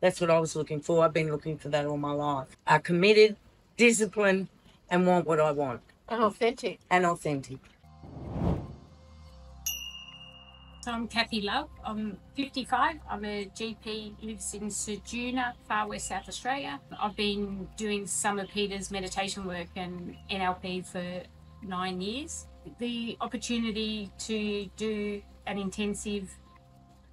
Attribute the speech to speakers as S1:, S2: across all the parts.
S1: That's what I was looking for. I've been looking for that all my life. Are committed, disciplined, and want what I want,
S2: And authentic.
S1: and authentic.
S3: So I'm Cathy Love. I'm 55. I'm a GP, lives in Ceduna, far west South Australia. I've been doing Summer Peters meditation work and NLP for nine years. The opportunity to do an intensive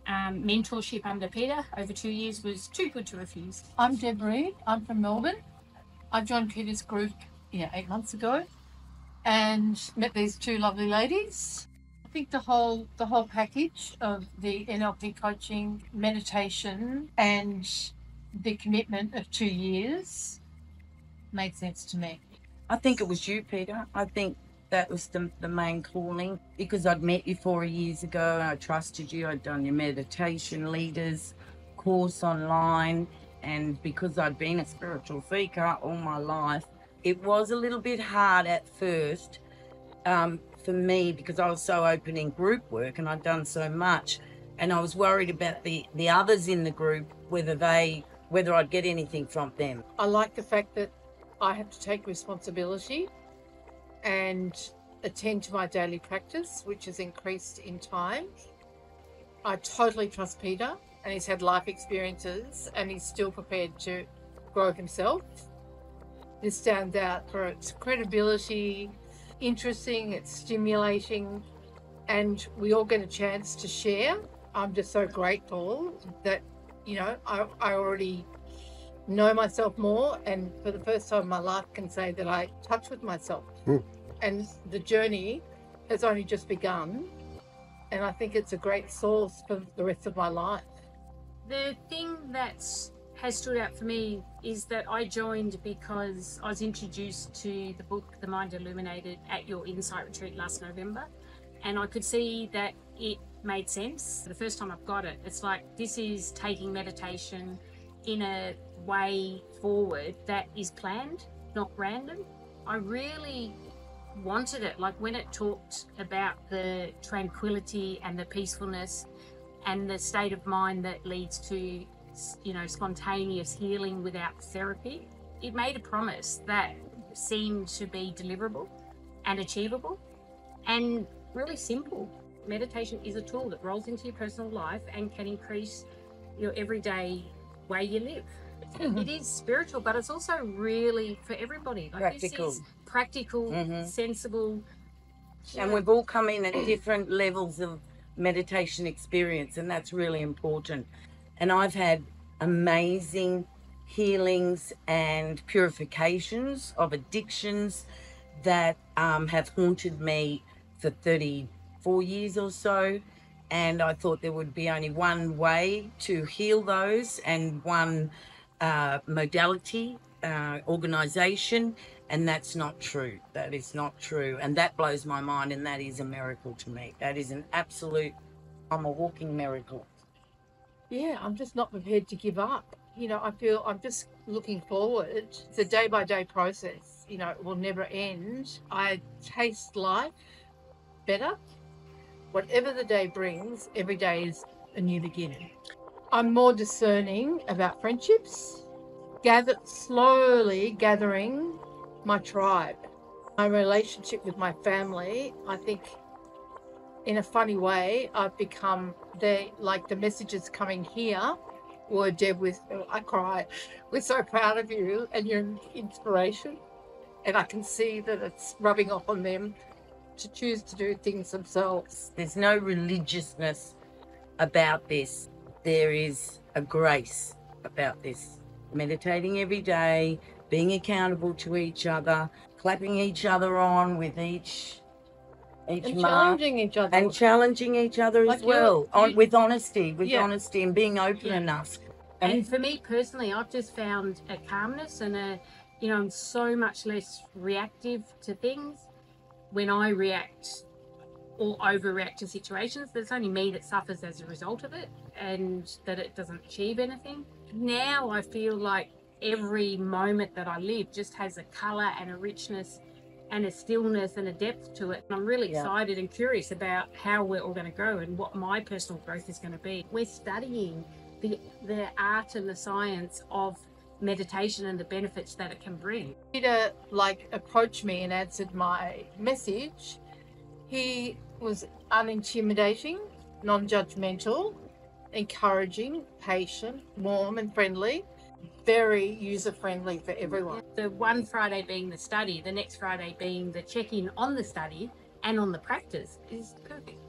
S3: um, mentorship under Peter over two years was too good to refuse.
S2: I'm Deb Reed. I'm from Melbourne. I joined Peter's group yeah, eight months ago and met these two lovely ladies. I think the whole the whole package of the NLP coaching, meditation and the commitment of two years made sense to me.
S1: I think it was you, Peter. I think that was the, the main calling because I'd met you four years ago. and I trusted you. I'd done your meditation leaders course online. And because I'd been a spiritual seeker all my life, it was a little bit hard at first um, for me because I was so open in group work and I'd done so much. And I was worried about the, the others in the group, whether they, whether I'd get anything from them.
S2: I like the fact that I have to take responsibility and attend to my daily practice, which has increased in time. I totally trust Peter, and he's had life experiences, and he's still prepared to grow himself. This stands out for its credibility, interesting, it's stimulating, and we all get a chance to share. I'm just so grateful that, you know, I, I already know myself more and for the first time in my life can say that I touch with myself.
S4: Hmm.
S2: And the journey has only just begun. And I think it's a great source for the rest of my life.
S3: The thing that's has stood out for me is that I joined because I was introduced to the book The Mind Illuminated at your Insight Retreat last November. And I could see that it made sense. The first time I've got it, it's like this is taking meditation in a way forward that is planned, not random. I really wanted it. Like when it talked about the tranquility and the peacefulness and the state of mind that leads to, you know, spontaneous healing without therapy, it made a promise that seemed to be deliverable and achievable and really simple. Meditation is a tool that rolls into your personal life and can increase your everyday way you live. It is spiritual, but it's also really for everybody. Like
S1: Practical.
S3: This is practical,
S1: Mhm.
S3: sensible.
S1: And we've all come in at different levels of meditation experience, and that's really important. And I've had amazing healings and purifications of addictions that um, have haunted me for 34 years or so. And I thought there would be only one way to heal those and one uh, modality, uh, organization, and that's not true. That is not true. And that blows my mind, and that is a miracle to me. That is an absolute, I'm a walking miracle.
S2: Yeah, I'm just not prepared to give up. You know, I feel I'm just looking forward. It's a day by day process. You know, it will never end. I taste life better. Whatever the day brings, every day is a new beginning. I'm more discerning about friendships, gather slowly gathering my tribe. My relationship with my family, I think in a funny way, I've become the like the messages coming here were Deb with I cry. We're so proud of you and your inspiration. And I can see that it's rubbing off on them to choose to do things themselves.
S1: There's no religiousness about this. There is a grace about this. Meditating every day, being accountable to each other, clapping each other on with each each
S2: And
S1: mark.
S2: challenging each other.
S1: and challenging each other
S2: Like
S1: as well on, with honesty with
S2: Yeah.
S1: honesty and being open
S3: Yeah.
S1: enough
S3: And for me personally, I've just found a calmness and a, you know, I'm so much less reactive to things. When I react or overreact to situations, there's only me that suffers as a result of it and that it doesn't achieve anything. Now I feel like every moment that I live just has a colour and a richness and a stillness and a depth to it. And I'm really
S1: Yeah.
S3: excited and curious about how we're all going to go and what my personal growth is going to be. We're studying the the art and the science of meditation and the benefits that it can bring.
S2: Peter like approached me and answered my message. He was unintimidating, non-judgmental, encouraging, patient, warm and friendly, very user-friendly for everyone.
S3: The one Friday being the study, the next Friday being the check in on the study and on the practice is perfect.